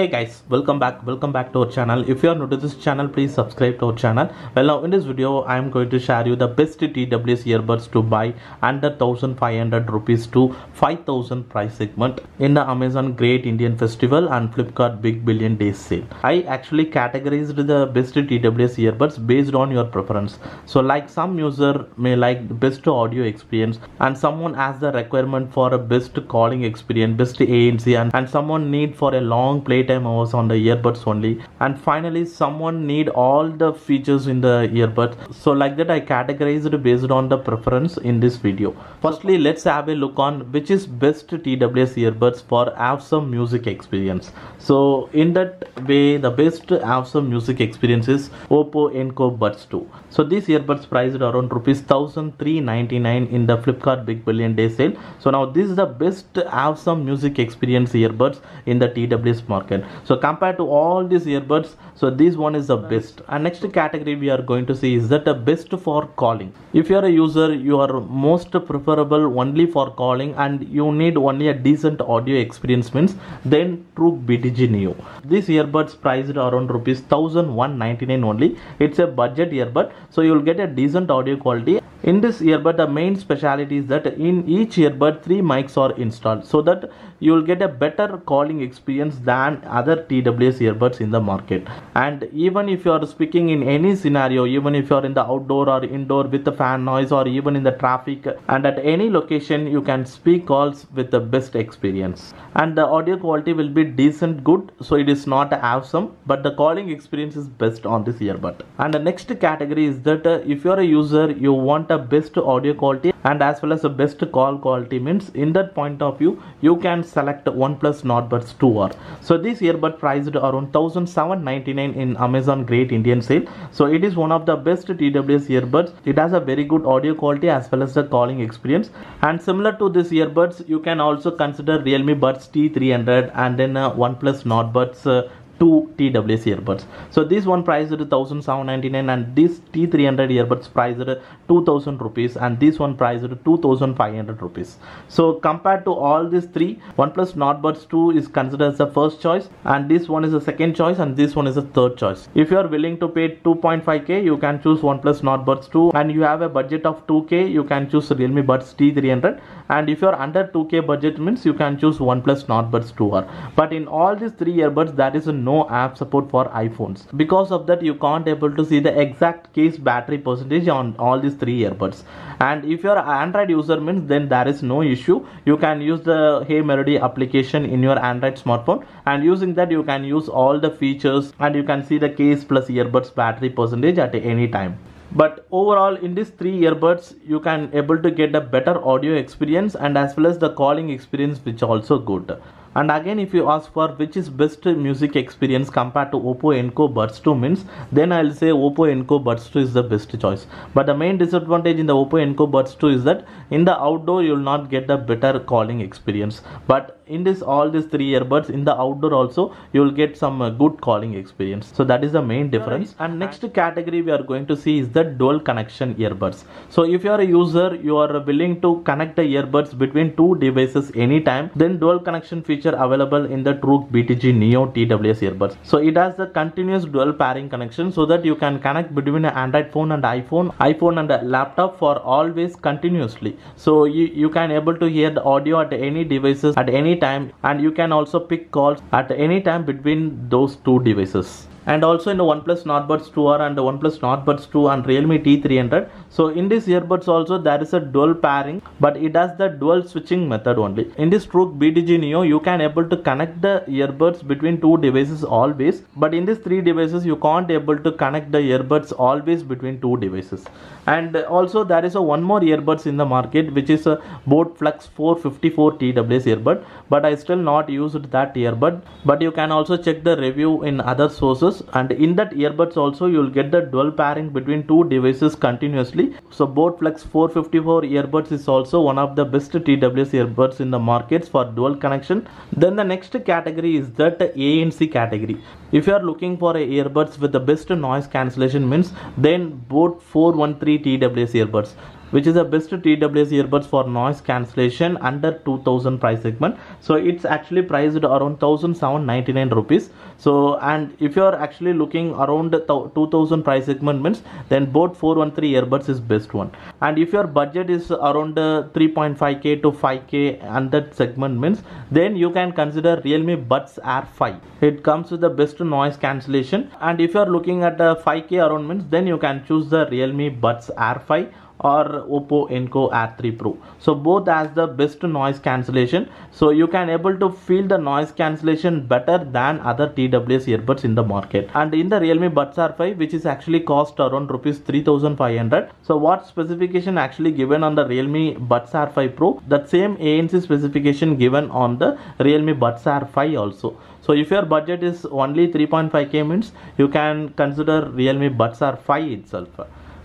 hey guys welcome back welcome back to our channel. If you are new to this channel please subscribe to our channel. Well now in this video i am going to share you the best tws earbuds to buy under 1500 rupees to 5000 price segment in the amazon great indian festival and flipkart big billion days sale. I actually categorized the best tws earbuds based on your preference. So like some user may like best audio experience and someone has the requirement for a best calling experience best anc and, and someone need for a long playtime hours on the earbuds only. And finally someone need all the features in the earbuds so like that i categorized based on the preference in this video. Firstly let's have a look on which is best tws earbuds for awesome music experience. So in that way the best awesome music experience is oppo enco buds 2 so these earbuds priced around rupees 1399 in the flipkart big billion day sale. So now this is the best awesome music experience earbuds in the tws market so compared to all these earbuds so this one is the best. And next category we are going to see is that the best for calling. If you are a user you are most preferable only for calling and you need only a decent audio experience means then Truke btg neo. This earbuds priced around rupees 1199 only. It's a budget earbud so you will get a decent audio quality in this earbud the main speciality is that in each earbud three mics are installed so that you will get a better calling experience than other TWS earbuds in the market. And even if you are speaking in any scenario even if you are in the outdoor or indoor with the fan noise or even in the traffic and at any location you can speak calls with the best experience. And the audio quality will be decent good so it is not awesome but the calling experience is best on this earbud. And the next category is that if you are a user you want a best audio quality and as well as the best call quality means in that point of view you can select OnePlus Nord Buds 2R. So this earbud priced around 1799 in Amazon Great Indian Sale. So it is one of the best TWS earbuds. It has a very good audio quality as well as the calling experience. And similar to this earbuds, you can also consider Realme Buds T300 and then uh, OnePlus Nord Buds uh, two TWS earbuds. So this one priced 1799 and this T300 earbuds priced 2000 rupees and this one priced 2500 rupees. So compared to all these three, OnePlus Nord Buds 2 is considered as the first choice and this one is the second choice and this one is the third choice. If you are willing to pay 2.5k, you can choose OnePlus Nord Buds 2 and you have a budget of 2k, you can choose Realme Buds T300 and if you are under 2k budget means you can choose OnePlus Nord Buds 2R. But in all these three earbuds, there is no no app support for iPhones. Because of that, you can't able to see the exact case battery percentage on all these three earbuds. And if you're an Android user means then there is no issue. You can use the Hey Melody application in your Android smartphone and using that you can use all the features and you can see the case plus earbuds battery percentage at any time but overall in these three earbuds you can able to get a better audio experience and as well as the calling experience which also good and again if you ask for which is best music experience compared to oppo enco buds 2 means then i'll say oppo enco buds 2 is the best choice. But the main disadvantage in the oppo enco buds 2 is that in the outdoor you will not get a better calling experience. But in this all these three earbuds in the outdoor also you will get some uh, good calling experience. So that is the main difference. And next category we are going to see is the dual connection earbuds. So if you are a user you are willing to connect the earbuds between two devices anytime then dual connection feature available in the Truke BTG Neo TWS earbuds. So it has the continuous dual pairing connection so that you can connect between an Android phone and iPhone iPhone and a laptop for always continuously. So you, you can able to hear the audio at any devices at any time and you can also pick calls at any time between those two devices and also in the OnePlus Nord Buds 2R and the OnePlus Nordbuds 2 and Realme T300. So in this earbuds also there is a dual pairing but it has the dual switching method only. In this Truke BTG Neo you can able to connect the earbuds between two devices always but in these three devices you can't able to connect the earbuds always between two devices. And also there is a one more earbuds in the market which is a Boat Flex 454 TWS earbud but I still not used that earbud but you can also check the review in other sources and in that earbuds also you will get the dual pairing between two devices continuously. So Boat Flex 454 earbuds is also one of the best TWS earbuds in the markets for dual connection. Then the next category is that ANC category. If you are looking for a earbuds with the best noise cancellation means then Boat 413 TWS earbuds which is the best TWS earbuds for noise cancellation under 2000 price segment. So it's actually priced around 1799 rupees. So and if you are actually looking around 2000 price segment means then Boat 413 earbuds is best one. And if your budget is around 3.5k to 5k and that segment means then you can consider realme buds air 5 it comes with the best noise cancellation. And if you are looking at uh, the 5k around means then you can choose the realme buds air 5 or oppo enco air 3 pro. So both has the best noise cancellation. So you can able to feel the noise cancellation better than other tws earbuds in the market. And in the realme buds air 5 which is actually cost around rupees 3500 so what specification actually given on the realme buds air 5 pro? That same anc specification given on the realme buds air 5 also. So if your budget is only 3.5k means you can consider realme buds air 5 itself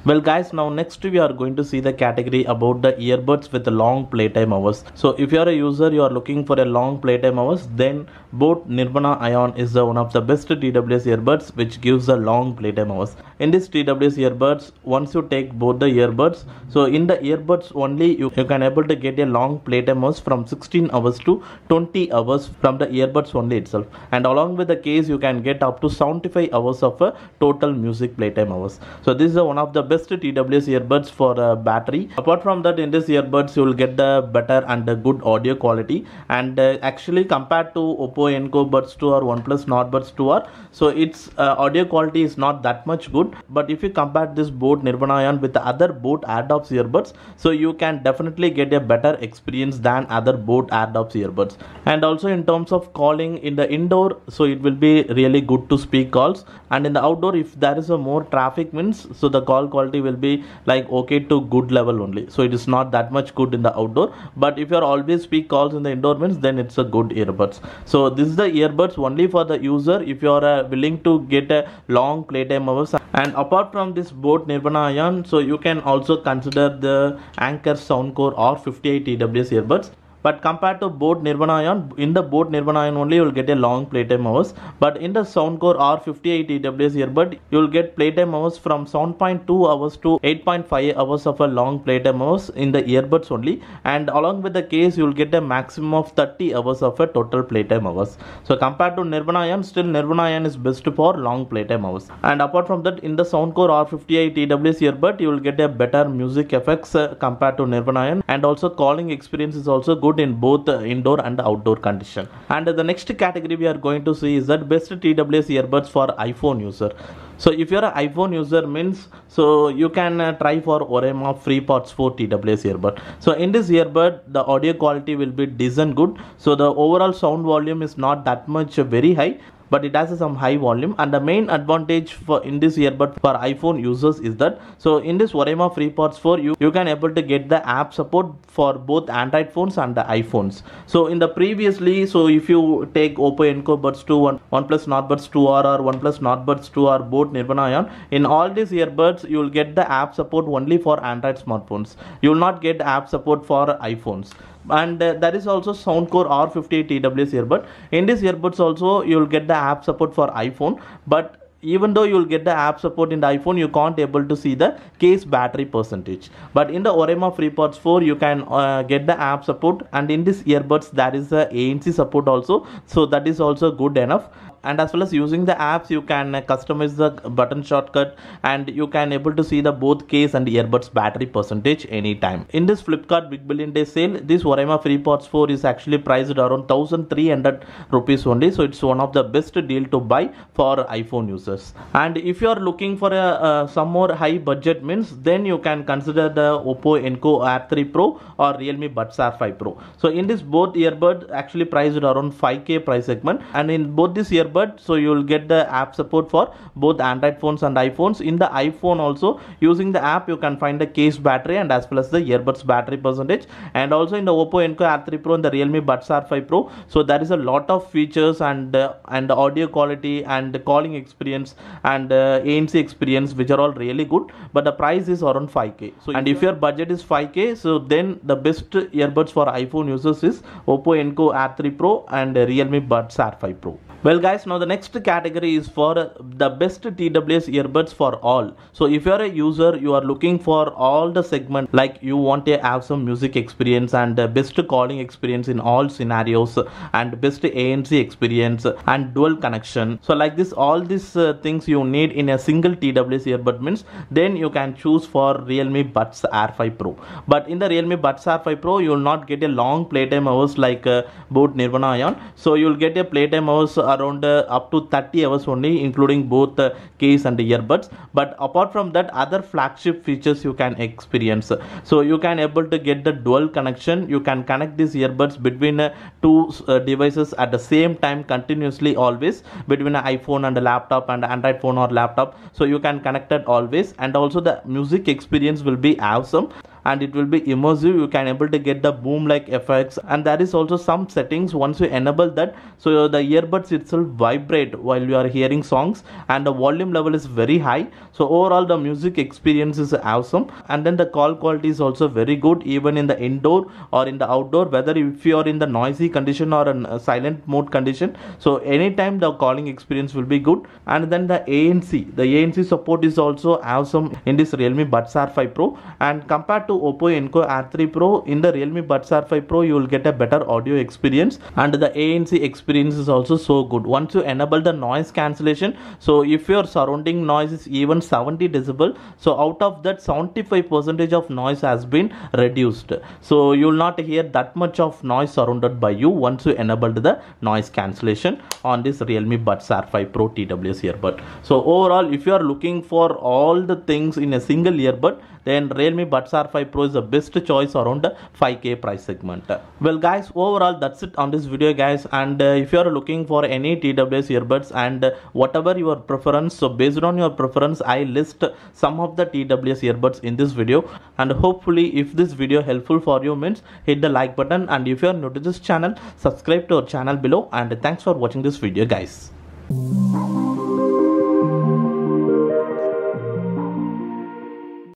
well guys now next we are going to see the category about the earbuds with long playtime hours. So if you are a user you are looking for a long playtime hours then Boat nirvana ion is the one of the best tws earbuds which gives a long playtime hours. In this tws earbuds once you take both the earbuds so in the earbuds only you, you can able to get a long playtime hours from 16 hours to 20 hours from the earbuds only itself. And along with the case you can get up to 75 hours of a total music playtime hours. So this is one of the best best TWS earbuds for battery. Apart from that, in this earbuds, you will get the better and the good audio quality. And uh, actually, compared to Oppo Enco Buds 2 or OnePlus Nord Buds 2 or so its uh, audio quality is not that much good. But if you compare this boat Nirvana Ion with the other boat Airdopes earbuds, so you can definitely get a better experience than other boat Airdopes earbuds. And also in terms of calling in the indoor, so it will be really good to speak calls. And in the outdoor, if there is a more traffic means, so the call quality quality will be like okay to good level only. So it is not that much good in the outdoor. But if you are always speak calls in the indoor means then it's a good earbuds. So this is the earbuds only for the user if you are uh, willing to get a long playtime hours. And apart from this boat nirvana ion so you can also consider the anker soundcore R50i tws earbuds but compared to boat Nirvana Ion, in the boat Nirvana Ion only you will get a long playtime hours. But in the Soundcore R50i TWS earbud, you will get playtime hours from 7.2 hours to 8.5 hours of a long playtime hours in the earbuds only. And along with the case, you will get a maximum of 30 hours of a total playtime hours. So compared to Nirvana Ion, still Nirvana Ion is best for long playtime hours. And apart from that, in the Soundcore R50i TWS earbud, you will get a better music effects uh, compared to Nirvana Ion. And also calling experience is also good in both indoor and outdoor condition. And the next category we are going to see is that best TWS earbuds for iPhone user. So if you're an iphone user means so you can uh, try for Oraimo FreePods 4 tws earbud. So in this earbud the audio quality will be decent good. So the overall sound volume is not that much uh, very high but it has some high volume. And the main advantage for in this earbud for iphone users is that so in this Oraimo FreePods 4 you you can able to get the app support for both android phones and the iphones. So in the previously so if you take oppo enco buds 2 one oneplus nord buds 2 or, oneplus nord buds 2 or Boat nirvana ion in all these earbuds you will get the app support only for android smartphones. You will not get app support for iphones and uh, there is also soundcore r50i tws earbud. In this earbuds also you will get the app support for iphone. But even though you will get the app support in the iphone you can't able to see the case battery percentage. But in the Oraimo FreePods 4 you can uh, get the app support. And in this earbuds there is a anc support also. So that is also good enough and as well as using the apps you can customize the button shortcut and you can able to see the both case and earbuds battery percentage anytime. In this flipkart big billion day sale this Oraimo FreePods 4 is actually priced around 1300 rupees only. So it's one of the best deal to buy for iphone users. And if you are looking for a uh, some more high budget means then you can consider the oppo enco air 3 pro or realme buds air 5 pro. So in this both earbud actually priced around 5k price segment. And in both this earbud so you will get the app support for both android phones and iphones. In the iphone also using the app you can find the case battery and as well as the earbuds battery percentage. And also in the oppo enco air 3 pro and the realme buds air 5 pro. So there is a lot of features and uh, and audio quality and calling experience and uh, anc experience which are all really good. But the price is around 5k so and if your budget is 5k so then the best earbuds for iphone users is oppo enco air 3 pro and realme buds air 5 pro. Well guys now the next category is for the best TWS earbuds for all. So if you are a user you are looking for all the segment like you want to have some music experience and best calling experience in all scenarios and best ANC experience and dual connection. So like this all these uh, things you need in a single TWS earbud means then you can choose for Realme Buds Air 5 Pro. But in the Realme Buds Air 5 Pro you will not get a long playtime hours like uh, Boat Nirvana Ion. So you will get a playtime hours around up to 30 hours only including both uh, case and earbuds. But apart from that other flagship features you can experience. So you can able to get the dual connection. You can connect these earbuds between uh, two uh, devices at the same time continuously always between an iphone and a laptop and android phone or laptop. So you can connect it always. And also the music experience will be awesome and it will be immersive. You can able to get the boom like effects. And there is also some settings once you enable that so the earbuds itself vibrate while you are hearing songs and the volume level is very high. So overall the music experience is awesome. And then the call quality is also very good even in the indoor or in the outdoor whether if you are in the noisy condition or a uh, silent mode condition. So anytime the calling experience will be good. And then the ANC the ANC support is also awesome in this Realme Buds Air 5 Pro. And compared to Oppo Enco Air 3 Pro. In the Realme Buds Air 5 Pro you will get a better audio experience. And the ANC experience is also so good. Once you enable the noise cancellation so if your surrounding noise is even 70 decibel so out of that 75 percentage of noise has been reduced. So you will not hear that much of noise surrounded by you once you enabled the noise cancellation on this Realme Buds Air 5 Pro TWS earbud. So overall if you are looking for all the things in a single earbud then Realme Buds Air 5 Pro is the best choice around the 5k price segment. Well guys overall that's it on this video guys and uh, if you are looking for any TWS earbuds and uh, whatever your preference so based on your preference I list some of the TWS earbuds in this video and hopefully if this video helpful for you means hit the like button and if you are new to this channel subscribe to our channel below and thanks for watching this video guys.